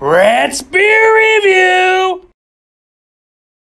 Red Spear Review!